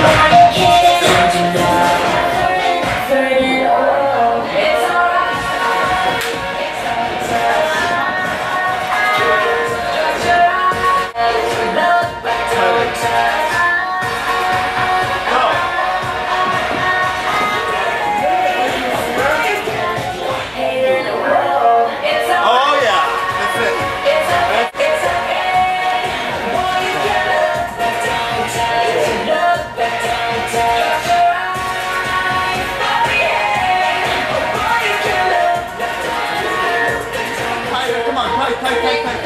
Alright. vai, vai, vai.